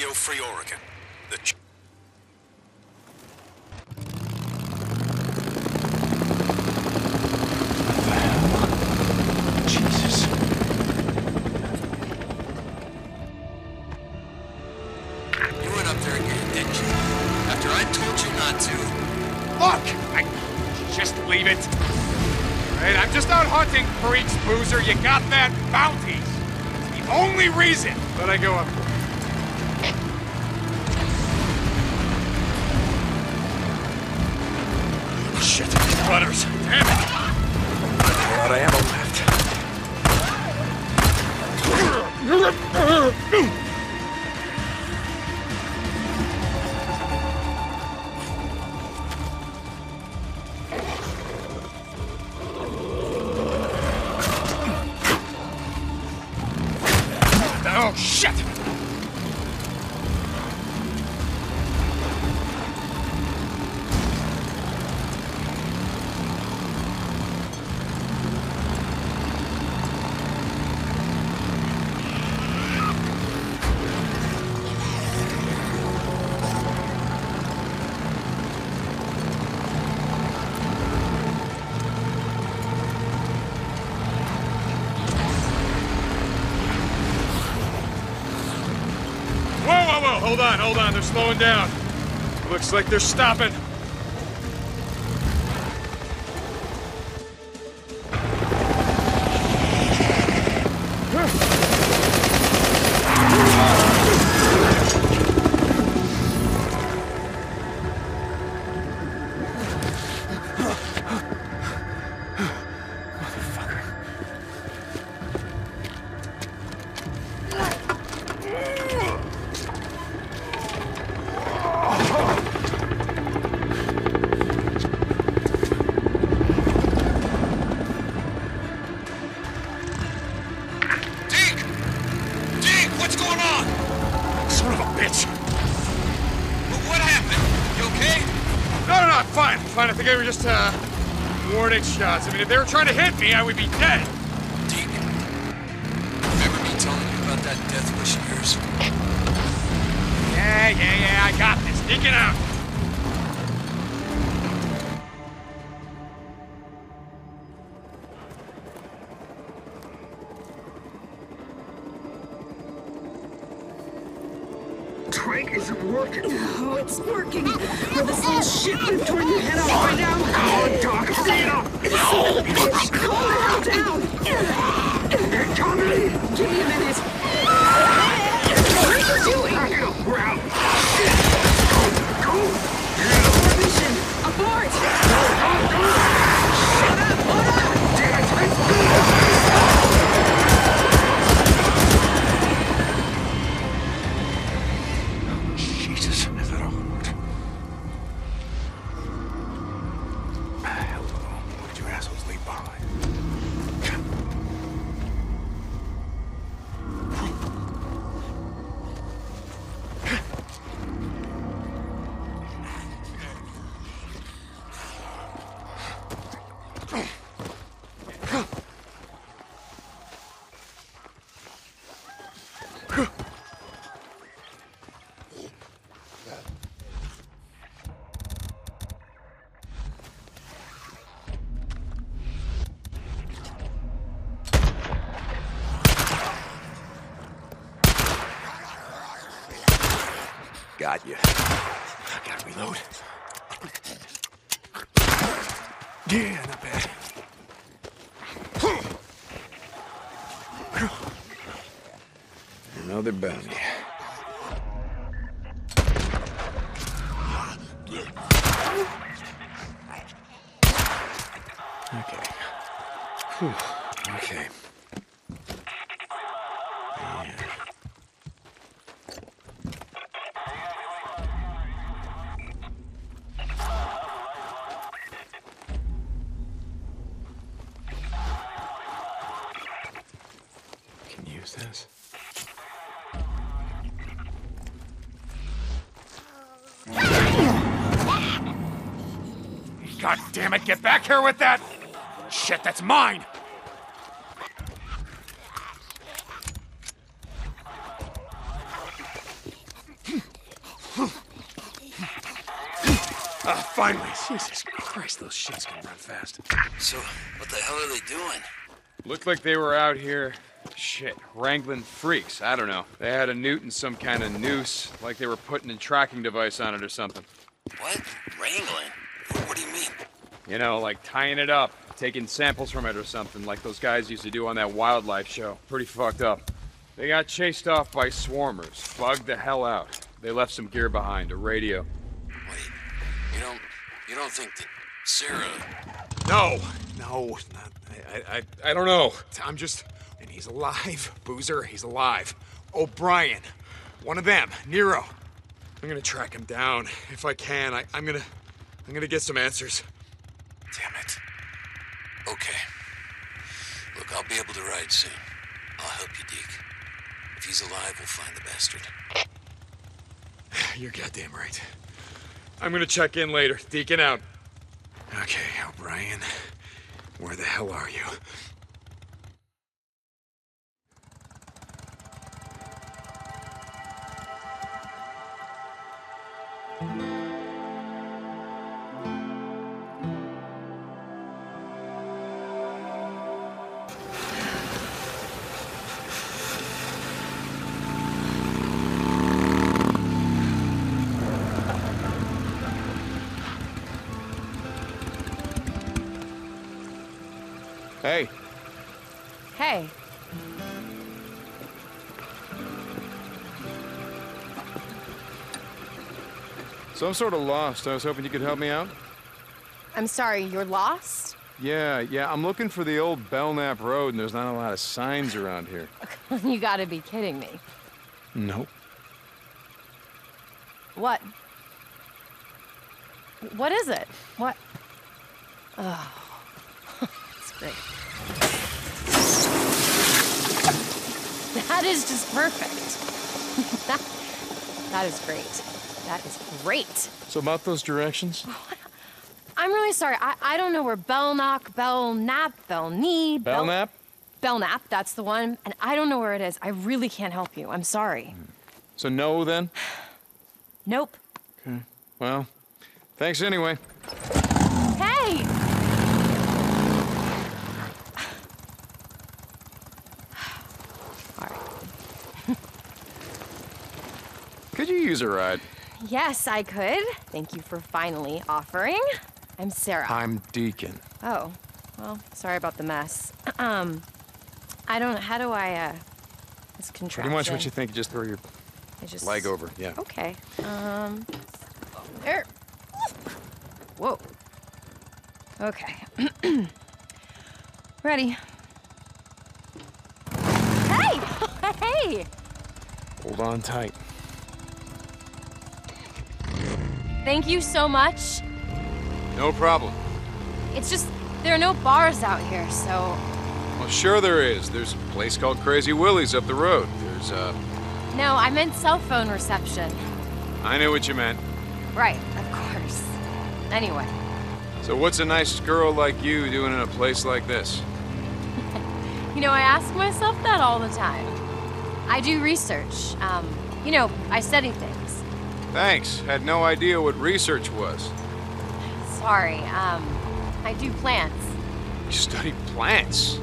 Radio Free Oregon. The ch- Jesus. You went up there again, didn't? After I told you not to. Look! I just leave it. Right? I'm just out hunting, freaks, boozer. You got that? Bounties. It's the only reason that I go up Hold on, hold on. They're slowing down. Looks like they're stopping. If they were trying to hit me, I would be dead. is this? God damn it, get back here with that! Shit, that's mine! Ah, uh, finally! Jesus Christ, those shits can run fast. So, what the hell are they doing? Looked like they were out here shit, wrangling freaks. I don't know. They had a newt and some kind of noose, like they were putting a tracking device on it or something. What? Wrangling? What do you mean? You know, like tying it up, taking samples from it or something, like those guys used to do on that wildlife show. Pretty fucked up. They got chased off by swarmers, bugged the hell out. They left some gear behind, a radio. Wait, you don't, you don't think that Sarah? No, no, not, I, I, I don't know. I'm just, and he's alive, Boozer. He's alive. O'Brian, one of them, Nero. I'm gonna track him down if I can. I, I'm gonna, I'm gonna get some answers. Damn it. Okay. Look, I'll be able to ride soon. I'll help you, Deke. If he's alive, we'll find the bastard. You're goddamn right. I'm gonna check in later. Deacon out. Okay, O'Brian. Where the hell are you? Hey, so I'm sort of lost. I was hoping you could help me out. I'm sorry, you're lost? Yeah, yeah, I'm looking for the old Belknap Road, and there's not a lot of signs around here. you gotta be kidding me. Nope. What? What is it? What? Oh, it's great. That is just perfect. that, that is great. That is great. So about those directions? I'm really sorry. I, I don't know where Belknock, Belknap, Belknee, Bel- Belknap? Belknap, that's the one. And I don't know where it is. I really can't help you. I'm sorry. So no then? Nope. Okay. Well, thanks anyway. Hey! All right. Could you use a ride? Yes, I could. Thank you for finally offering. I'm Sarah. I'm Deacon. Oh, well, sorry about the mess. Um, I don't. How do I? uh This contraption. Pretty much what you think. Just throw your just leg over. Yeah. Okay. Um. There. Whoa. Okay. Ready. Hey! hey! Hold on tight. Thank you so much. No problem. It's just there are no bars out here, so Well, sure there is. There's a place called Crazy Willie's up the road. There's, uh, no. I meant cell phone reception. I knew what you meant. Right, of course. Anyway, So what's a nice girl like you doing in a place like this? you know, I ask myself that all the time. I do research. Um, you know, I study things. Thanks. Had no idea what research was. Sorry. Um, I do plants. You study plants.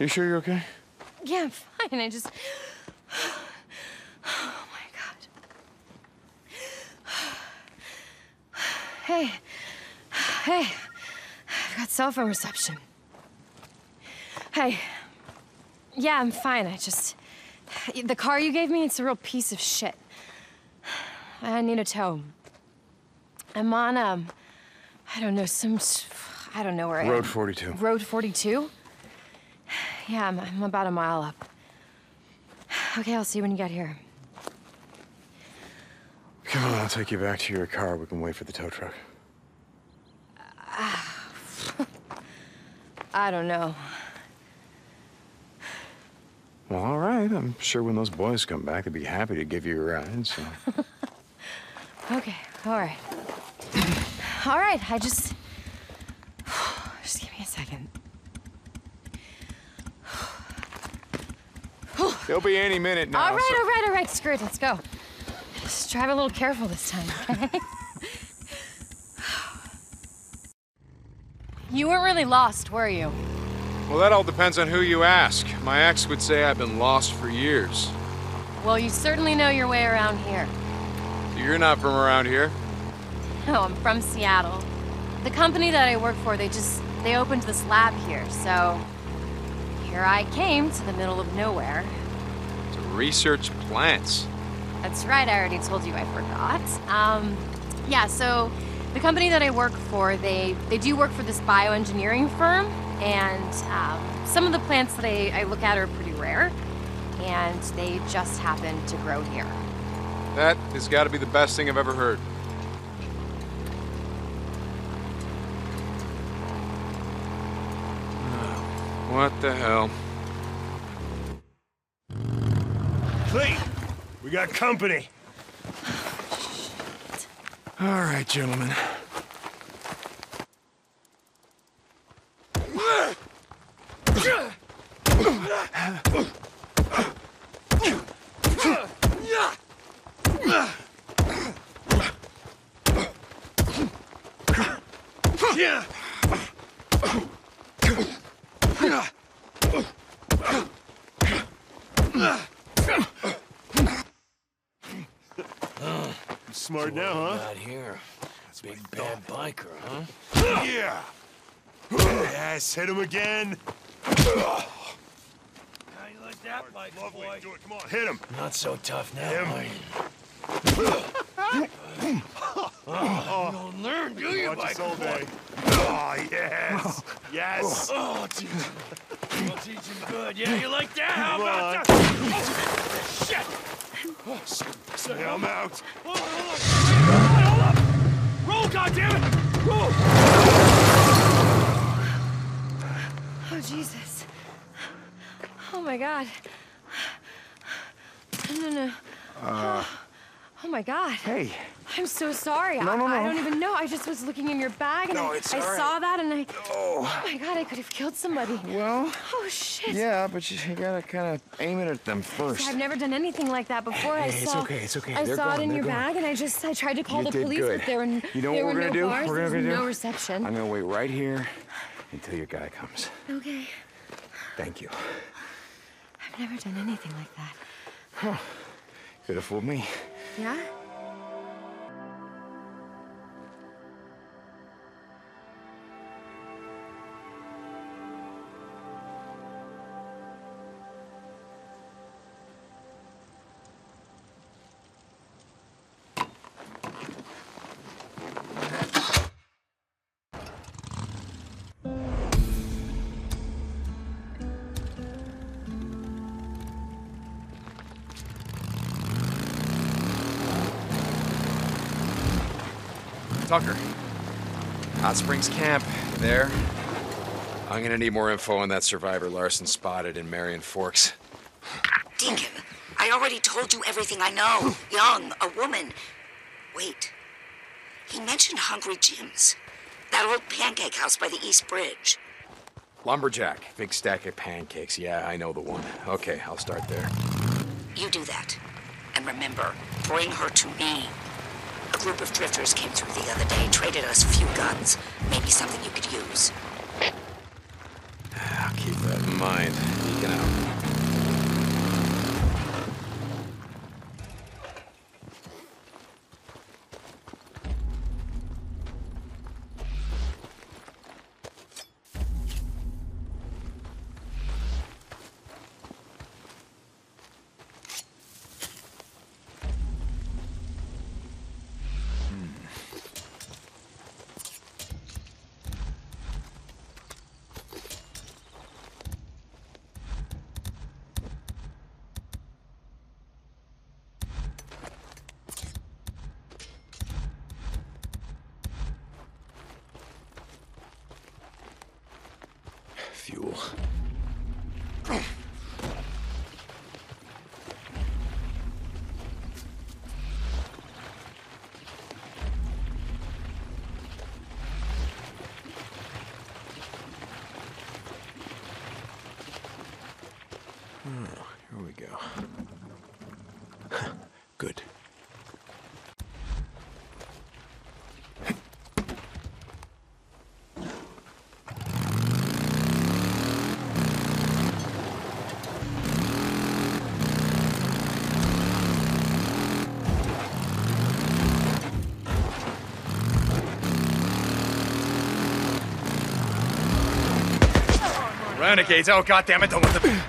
You sure you're okay? Yeah, I'm fine. I just. Oh my god. Hey. Hey. I've got cell phone reception. Hey. Yeah, I'm fine. I just. The car you gave me, it's a real piece of shit. I need a tow. I'm on, um. I don't know, some. I don't know where I am. Road 42. Road 42? Yeah, I'm, I'm about a mile up. Okay, I'll see you when you get here. Come on, I'll take you back to your car. We can wait for the tow truck. I don't know. Well, all right. I'm sure when those boys come back, they'd be happy to give you a ride, so... Okay, all right. all right, I just. Just give me a second. They'll be any minute now. all right, so- all right, all right, screw it, let's go. Just drive a little careful this time, okay? you weren't really lost, were you? Well, that all depends on who you ask. My ex would say I've been lost for years. Well, you certainly know your way around here. You're not from around here. No, I'm from Seattle. The company that I work for, they just they opened this lab here, so here I came to the middle of nowhere. Research plants. That's right, I already told you I forgot. Um, yeah, so the company that I work for, they they do work for this bioengineering firm, and um, some of the plants that I, I look at are pretty rare, and they just happen to grow here. That has got to be the best thing I've ever heard. What the hell? Clete, we got company. All right, gentlemen. Yeah. You smart now, huh? Not here. Big bad biker, huh? Yeah. Yes, hit him again. How you like that, bike Lovely. Do it. Come on, hit him. Not so tough now, Him. are you? you don't learn, do you, Watch us all boy? day. Oh, yes. Yes. Oh, teach him. I'll teach him good. Yeah, you like that? How Come about on. that? Oh, shit! Oh, so, so, Yeah, I'm out. Hold on, hold on. Hold up! Roll, goddammit! Roll! Oh, Jesus. Oh, my God. No, no, no. Uh, oh, my God. Hey, I'm so sorry. No, I, no, I no. don't even know. I just was looking in your bag and No, I, it's I right. saw that and I. Oh. Oh my god, I could have killed somebody. well, Oh shit. yeah, but you, you gotta kind of aim it at them first. I've never done anything like that before. I Hey, it's saw. okay, it's okay. I They're saw it in they're your gone. bag, and I just I tried to call You the did police, good. but there were You know there what were gonna do? cars. We're gonna was do? no reception. I'm gonna wait right here until your guy comes. Okay. Thank you. I've never done anything like that. Could have fooled me. Yeah. Tucker. Hot Springs Camp. There. I'm gonna need more info on that survivor Larson spotted in Marion Forks. Deacon, I already told you everything I know. Young, a woman. Wait. He mentioned Hungry Jim's. That old pancake house by the East Bridge. Lumberjack. Big stack of pancakes. Yeah, I know the one. Okay, I'll start there. You do that. And remember, bring her to me. Group of drifters came through the other day, traded us a few guns. Maybe something you could use. I'll keep that in mind. Deacon out. jours. communicates. Oh, God damn it! Don't let them.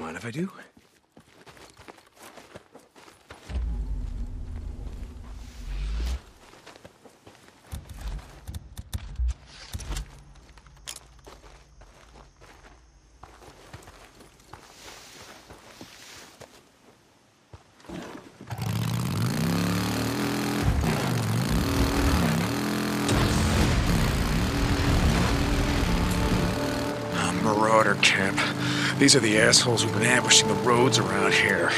mind if I do? Marauder camp. These are the assholes who've been ambushing the roads around here.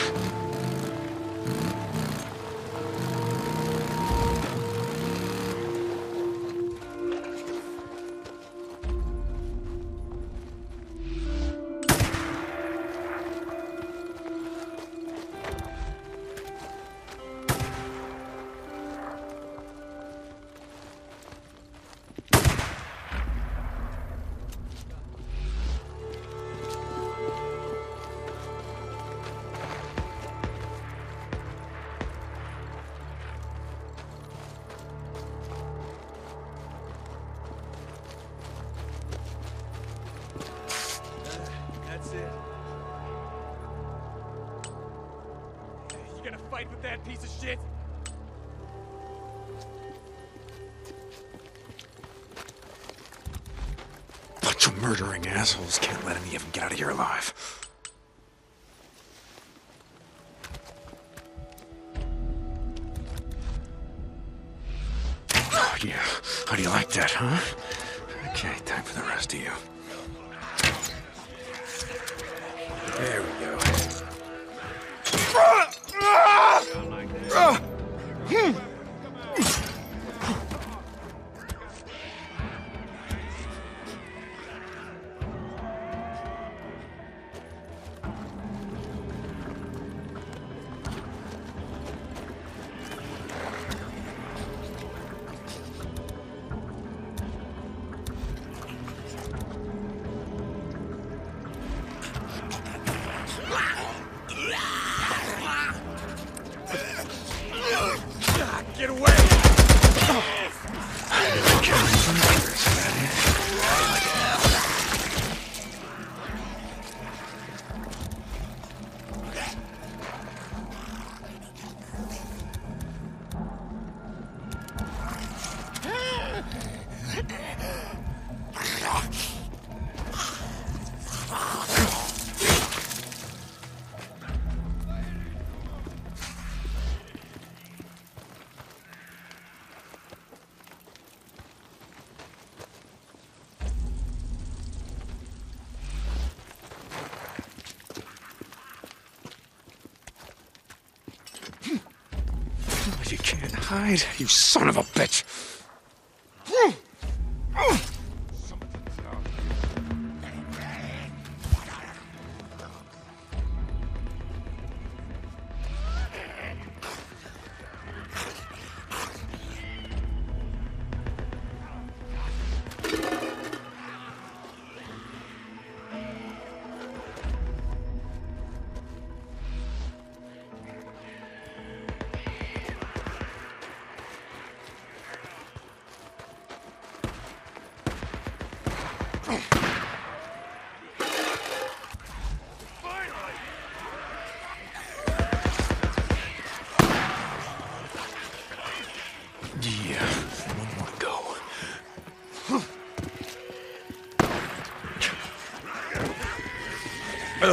Hide, you son of a bitch!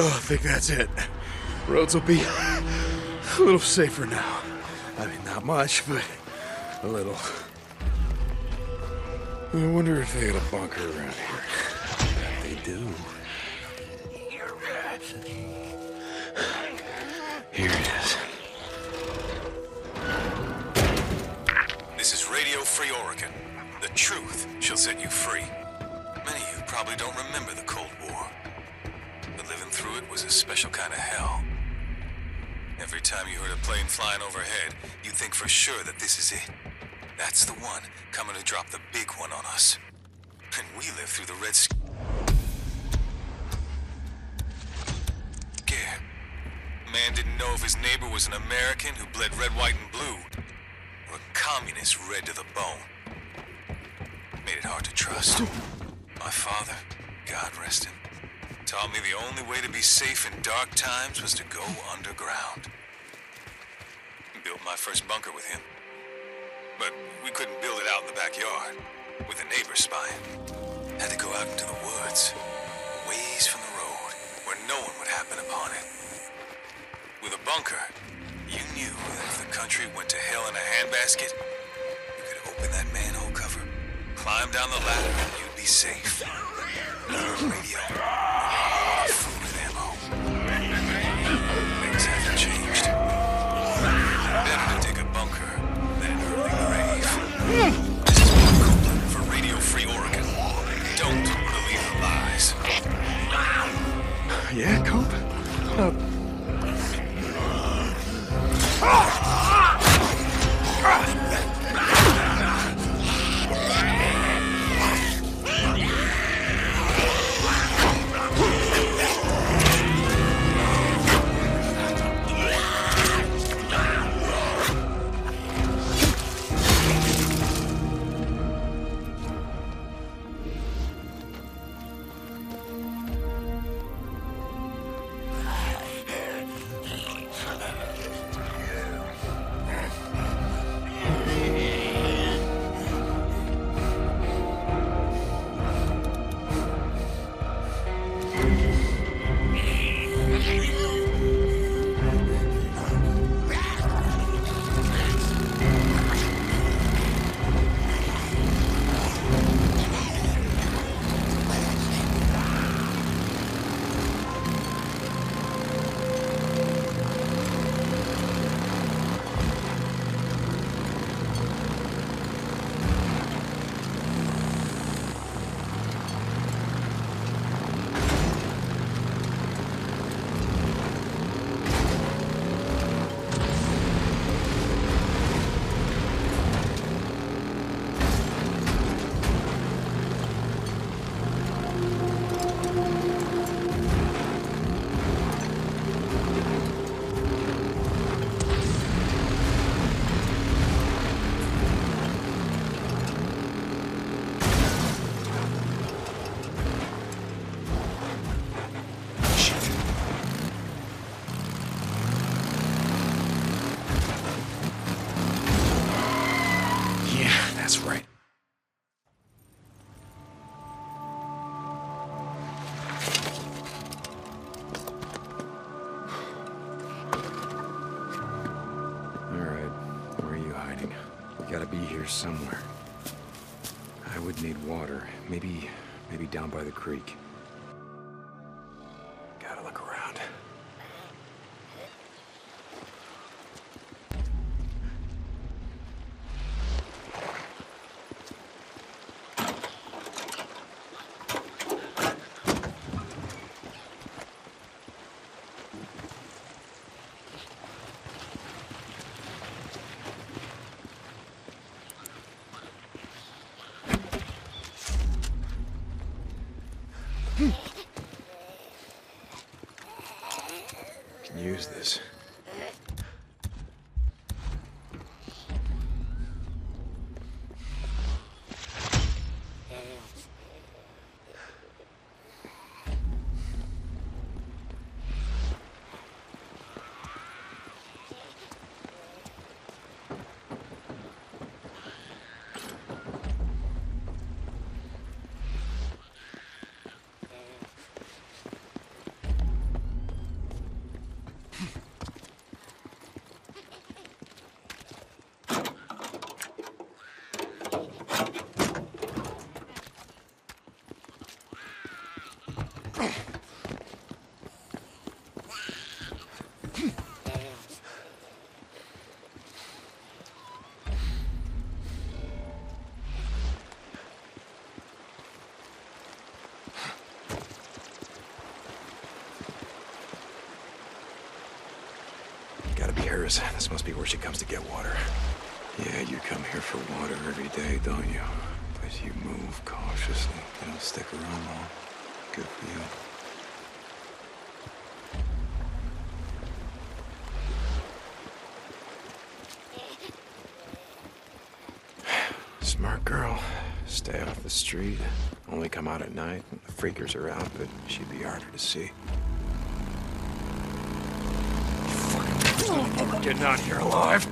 Oh, I think that's it. Roads will be a little safer now. I mean, not much, but a little. I wonder if they got a bunker around here. They do. Here it is. This is Radio Free Oregon. The truth shall set you free. Many of you probably don't remember the Cold War. A special kind of hell. Every time you heard a plane flying overhead, you'd think for sure that this is it. That's the one coming to drop the big one on us. And we lived through the Red Scare. Man didn't know if his neighbor was an American who bled red, white, and blue, or a communist red to the bone. Made it hard to trust. My father, God rest him, taught me the only way to be safe in dark times was to go underground. Built my first bunker with him. But we couldn't build it out in the backyard, with the neighbors spying. Had to go out into the woods, ways from the road, where no one would happen upon it. With a bunker, you knew that if the country went to hell in a handbasket, you could open that manhole cover, climb down the ladder, and you'd be safe. No radio, Yeah, Cope? Uh, yeah, somewhere. I would need water. Maybe, maybe down by the creek. Gotta look around. can use this. This must be where she comes to get water. Yeah, you come here for water every day, don't you? But you move cautiously. You don't stick around long. Good for you. Smart girl. Stay off the street. Only come out at night when the freakers are out, but she'd be harder to see. Getting out here alive.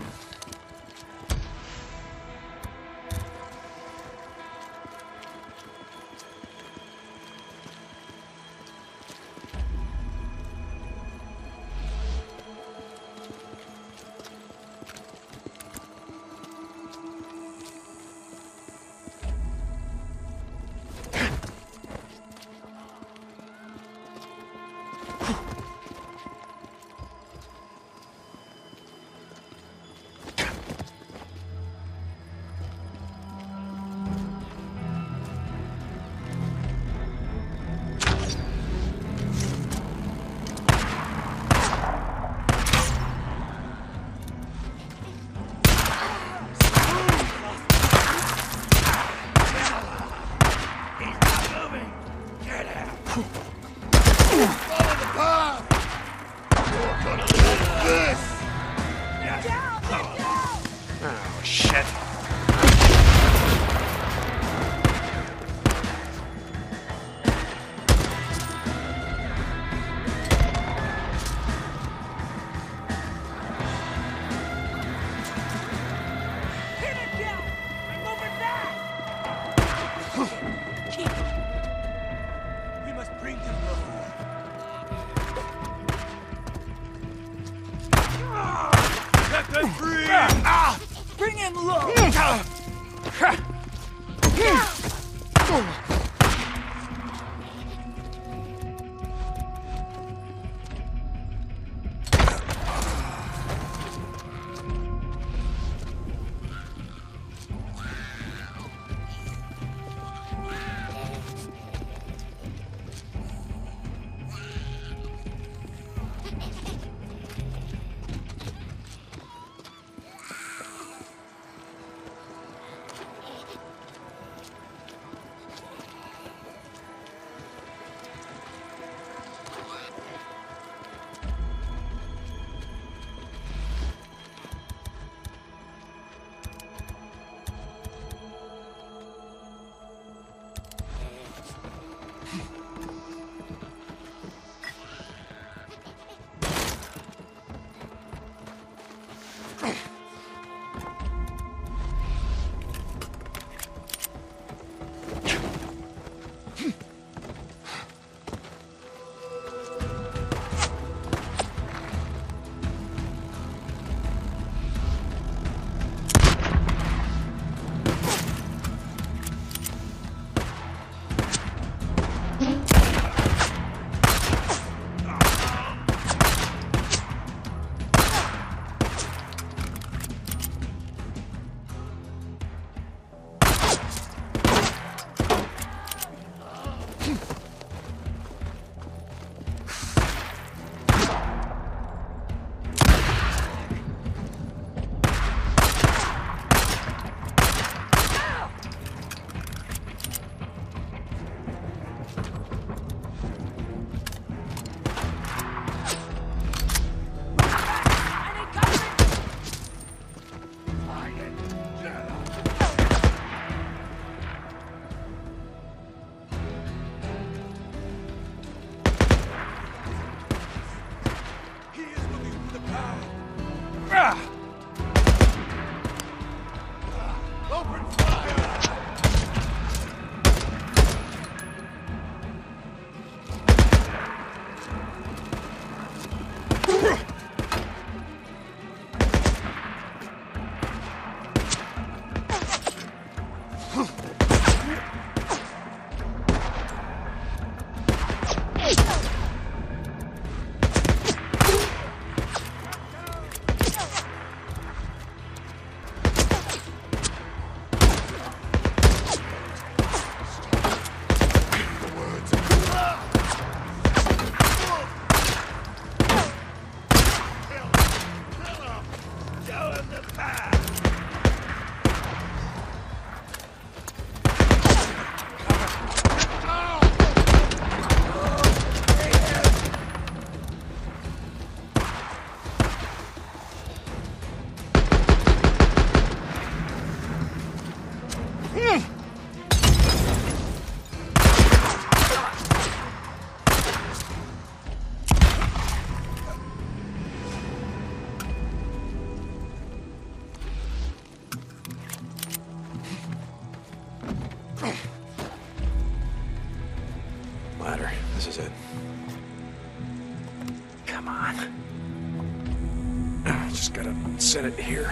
Set it here.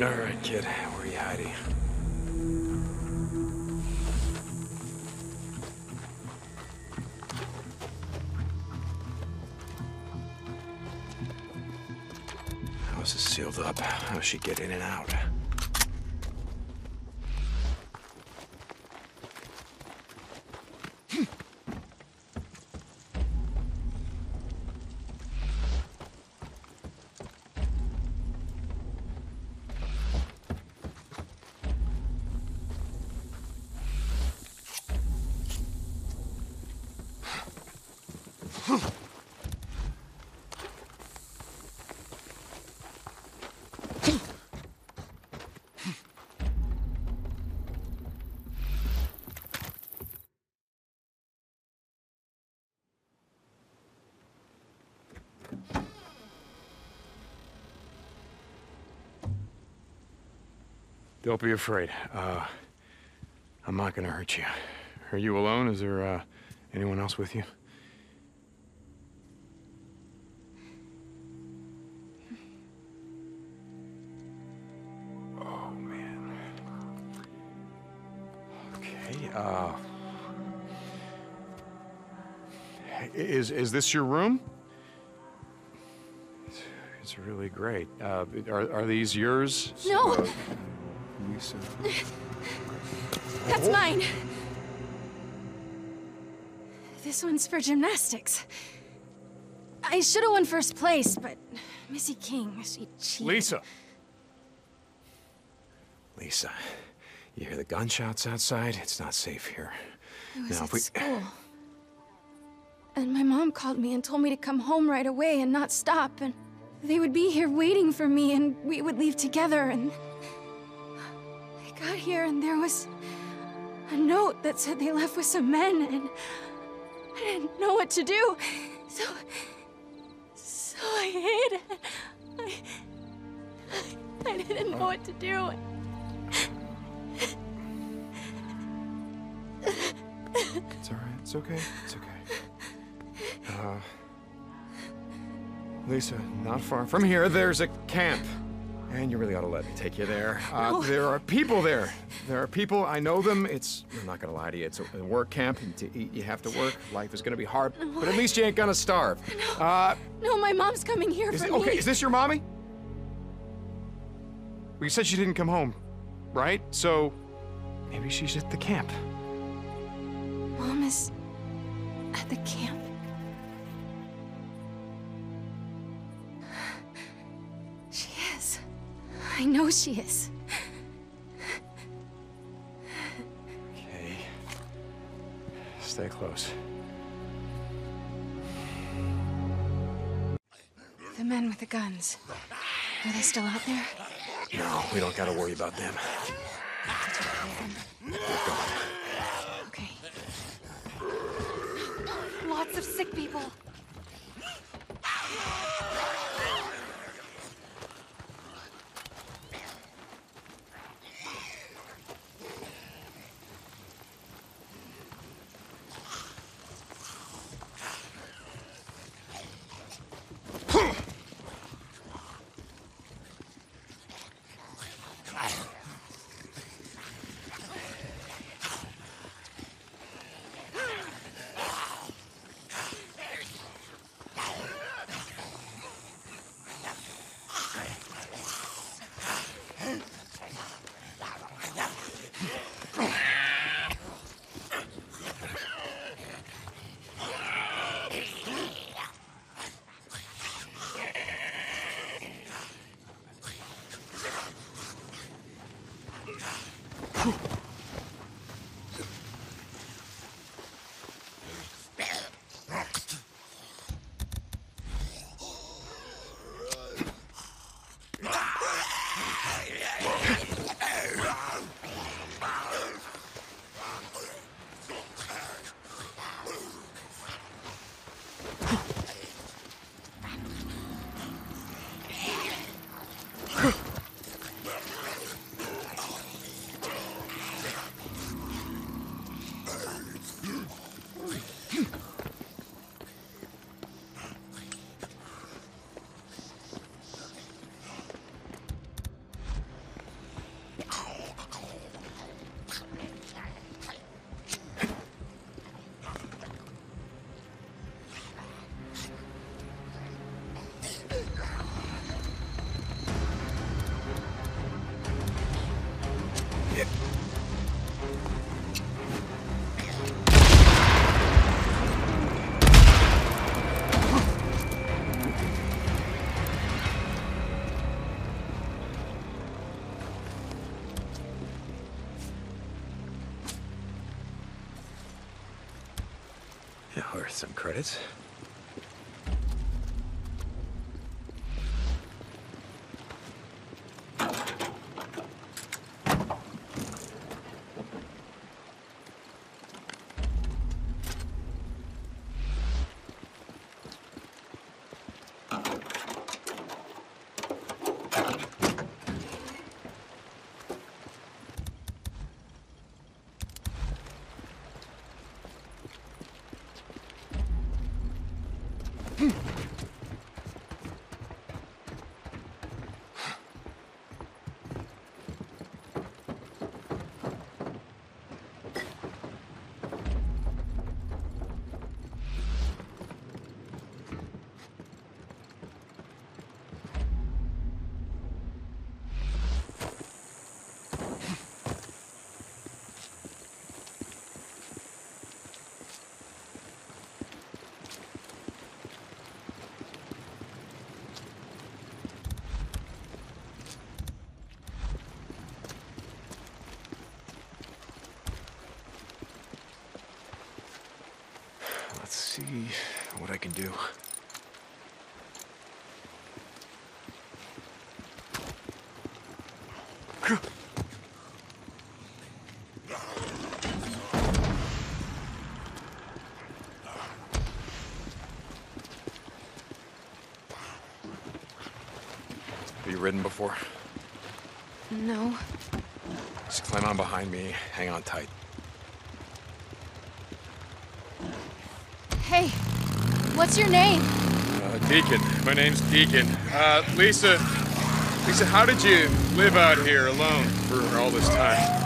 All right, kid. Where are you hiding? House is sealed up. How's she get in and out? Don't be afraid. Uh, I'm not gonna hurt you. Are you alone? Is there uh, anyone else with you? Oh man. Okay. Uh, is is this your room? It's, it's really great. Uh, are are these yours? No. Uh, Lisa. That's mine. This one's for gymnastics. I should have won first place, but Missy King, she cheated. Lisa. Lisa, you hear the gunshots outside? It's not safe here. I was Now, at we- school. And my mom called me and told me to come home right away and not stop, and they would be here waiting for me, and we would leave together, and... Got here, and there was a note that said they left with some men, and I didn't know what to do, so... So I hid. I... I didn't know what to do. It's all right. It's okay. It's okay. Uh, Lisa, not far from here, there's a camp. And you really ought to let me take you there. Uh, No. There are people there. There are people. I know them. It's, I'm not gonna lie to you, it's a, work camp. And to eat, you have to work. Life is gonna be hard, but at least you ain't gonna starve. Uh, No, my mom's coming here is for it, me. okay, is this your mommy? Well, you said she didn't come home, right? So maybe she's at the camp. Mom is at the camp. I know she is. Okay. Stay close. The men with the guns. Are they still out there? No, we don't gotta worry about them. Credits. Let's see what I can do. Have you ridden before? No. Just climb on behind me. Hang on tight. Hey, what's your name? Uh, Deacon. My name's Deacon. Uh, Lisa. Lisa, how did you live out here alone for all this time?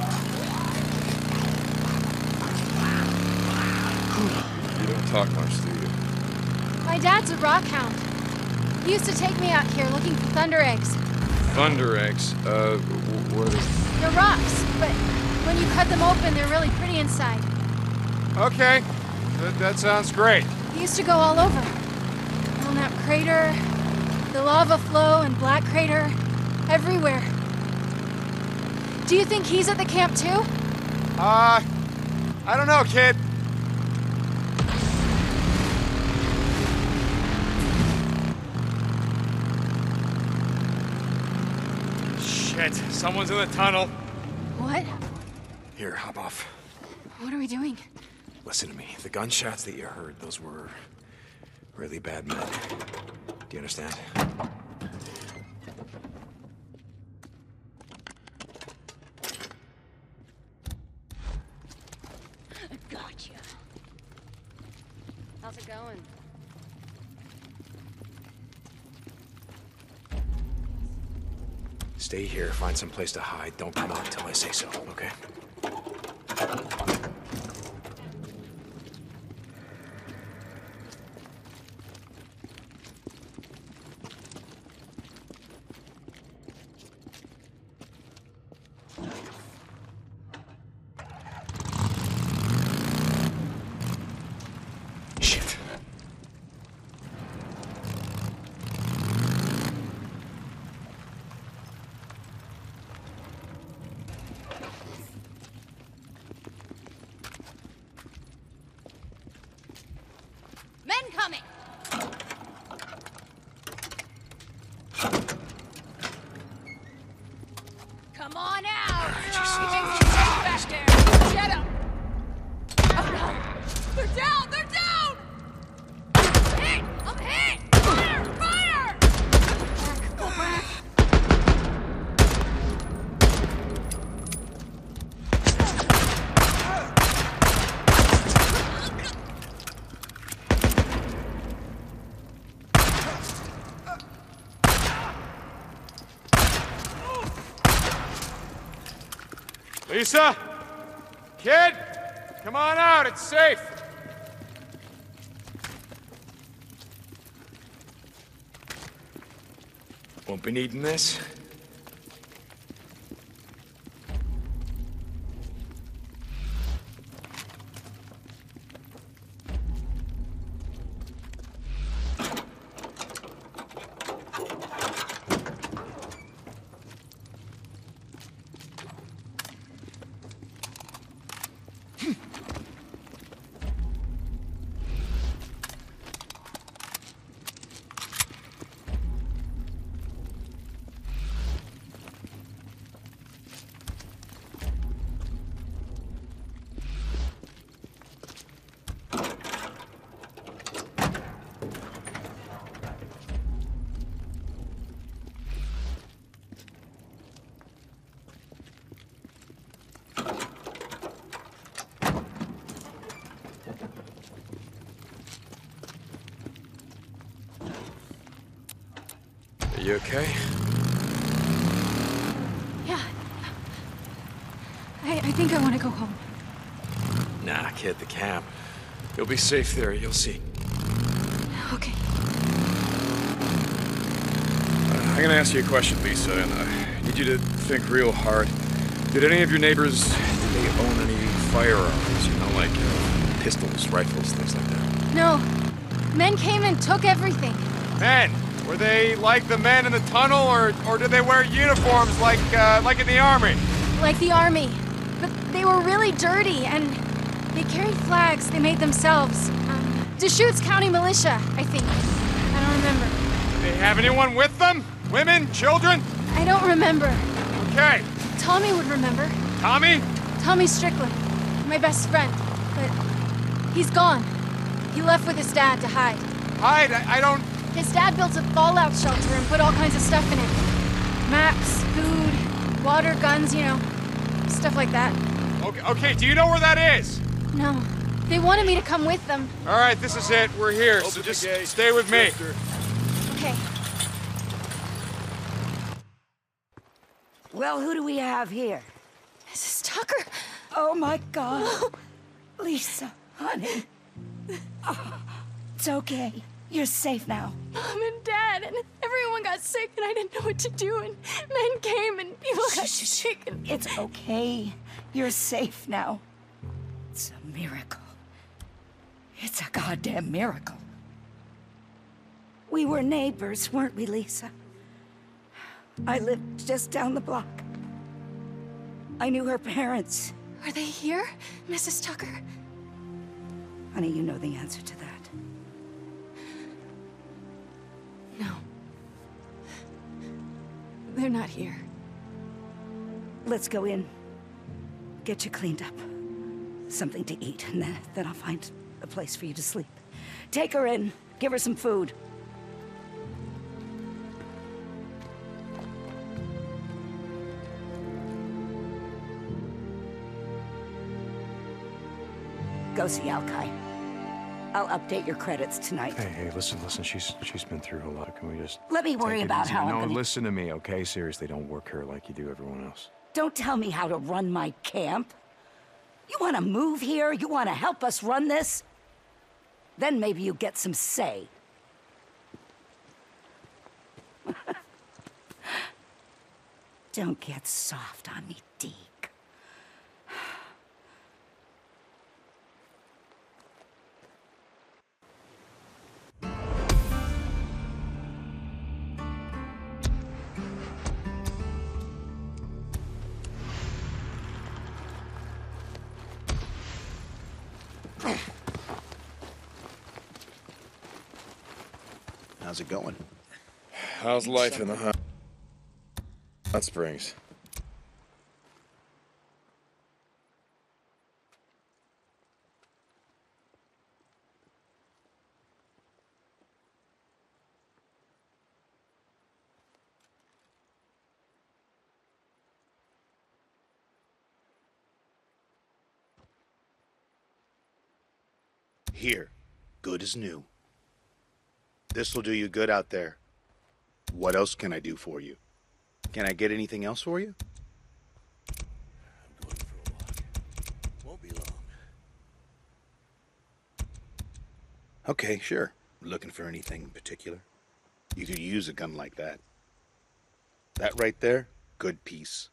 You don't talk much, do you? My dad's a rock hound. He used to take me out here looking for thunder eggs. Thunder eggs. Uh, wh- what is... They're rocks, but when you cut them open, they're really pretty inside. Okay. That, that sounds great. He used to go all over. Belknap Crater, the lava flow and Black Crater, everywhere. Do you think he's at the camp too? Uh, I don't know, kid. Shit, someone's in the tunnel. What? Here, hop off. What are we doing? Listen to me. The gunshots that you heard, those were really bad men. Do you understand? I gotcha. How's it going? Stay here, find some place to hide. Don't come out until I say so, okay? Shit. Men coming! Come on out! back there! Get up! Oh no! They're down! They're down! Hit! I'm hit! Fire! Fire! Back, go back! Lisa? Kid? Come on out, it's safe. Won't be needing this. Okay? Yeah. I, I think I want to go home. Nah, kid, the camp. You'll be safe there, you'll see. Okay. I'm gonna ask you a question, Lisa, and I need you to think real hard. Did any of your neighbors, did they own any firearms? You know, like uh, pistols, rifles, things like that? No. Men came and took everything. Men? Were they like the men in the tunnel, or, or did they wear uniforms like, uh, like in the army? Like the army. But they were really dirty, and they carried flags they made themselves. Um, Deschutes County Militia, I think. I don't remember. Did they have anyone with them? Women? Children? I don't remember. Okay. Tommy would remember. Tommy? Tommy Strickland. My best friend. But he's gone. He left with his dad to hide. Hide? I, I don't... His dad built a fallout shelter and put all kinds of stuff in it. Maps, food, water, guns, you know. Stuff like that. Okay, okay, do you know where that is? No. They wanted me to come with them. All right, this is it. We're here, so just stay with me. Okay. Well, who do we have here? Mrs. Tucker. Oh my god. Lisa, honey. Oh, it's okay. You're safe now. Mom and Dad and everyone got sick and I didn't know what to do and men came and people got sick and... It's okay. You're safe now. It's a miracle. It's a goddamn miracle. We were neighbors, weren't we, Lisa? I lived just down the block. I knew her parents. Are they here, Mrs. Tucker? Honey, you know the answer to that. No. They're not here. Let's go in. Get you cleaned up. Something to eat, and then, then I'll find a place for you to sleep. Take her in. Give her some food. Go see Alkai. I'll update your credits tonight. Hey, hey, listen, listen. She's she's been through a lot. Can we just Let me worry about easy? how I'm No, gonna- listen to me, okay? Seriously, don't work her like you do everyone else. Don't tell me how to run my camp. You want to move here? You want to help us run this? Then maybe you get some say. Don't get soft on me, it going? How's life in the hot, hot springs? Here, good as new. This'll do you good out there. What else can I do for you? Can I get anything else for you? For a walk. Won't be long. Okay, sure. Looking for anything in particular? You could use a gun like that. That right there, good piece.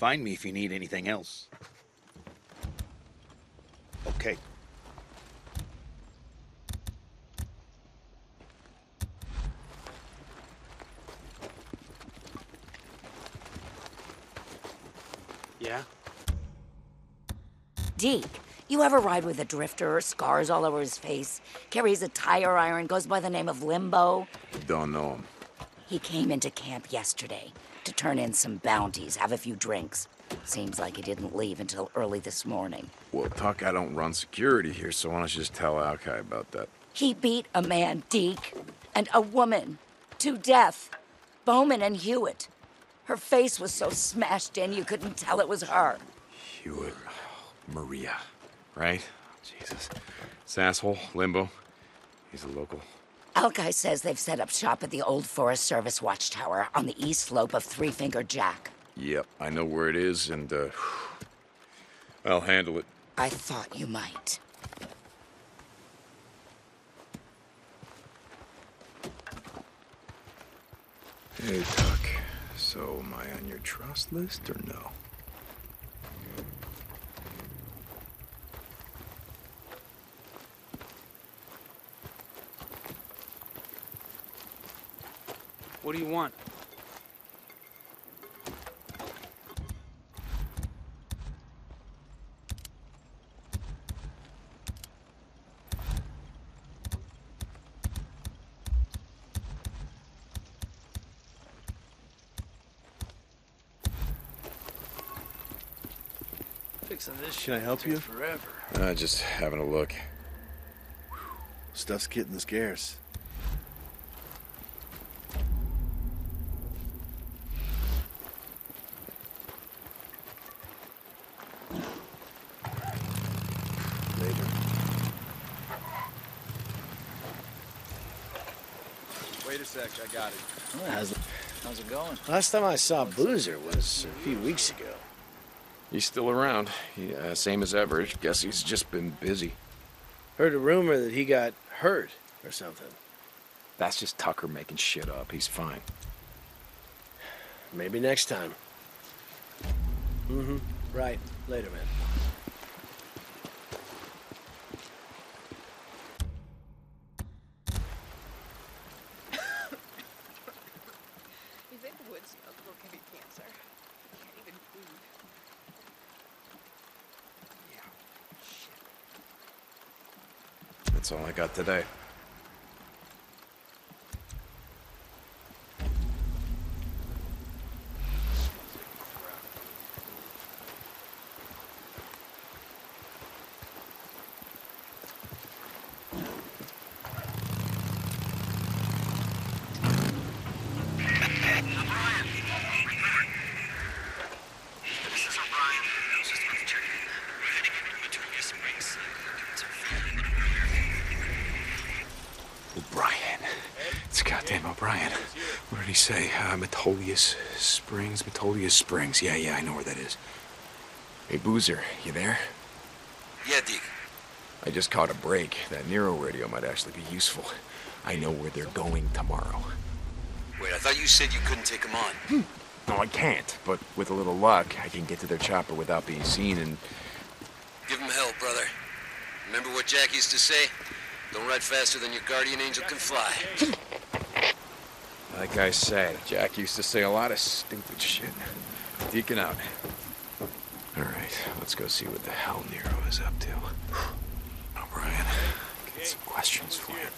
Find me if you need anything else. Okay. Yeah? Deke, you ever ride with a drifter, scars all over his face, carries a tire iron, goes by the name of Limbo? Don't know him. He came into camp yesterday. To turn in some bounties, have a few drinks. Seems like he didn't leave until early this morning. Well, Tuck, I don't run security here, so why don't you just tell Alkai about that? He beat a man, Deke, and a woman to death. Bowman and Hewitt. Her face was so smashed in you couldn't tell it was her. Hewitt. Maria. Right? Jesus. This asshole, Limbo. He's a local. Alkai says they've set up shop at the old Forest Service watchtower on the east slope of Three Finger Jack. Yep, I know where it is, and, uh. I'll handle it. I thought you might. Hey, Tuck. So, am I on your trust list or no? What do you want? Fixing this Can I help you? forever. Uh, just having a look. Stuff's getting scarce. Later. Wait a sec, I got it. Well, how's, it, how's it going? Last time I saw Boozer was a few weeks ago. He's still around. He, uh, same as ever. Guess he's just been busy. Heard a rumor that he got hurt or something. That's just Tucker making shit up. He's fine. Maybe next time. Mm-hmm. Right. Later, man. You think the wood smoke will give you cancer? You can't even breathe. That's all I got today. This is O'Brian. I was just about to check in. We're heading into Metolius Springs. O'Brian. It's goddamn O'Brian. What did he say? Uh, Metolius Springs? Metolius Springs. Yeah, yeah, I know where that is. Hey, Boozer, you there? Yeah, Deke. I just caught a break. That Nero radio might actually be useful. I know where they're going tomorrow. Wait, I thought you said you couldn't take them on. No, I can't, but with a little luck, I can get to their chopper without being seen and. Give them hell, brother. Remember what Jack used to say? Don't ride faster than your guardian angel can fly. Like I said, Jack used to say a lot of stupid shit. Deacon out. All right, let's go see what the hell Nero is up to. O'Brian, some questions for you.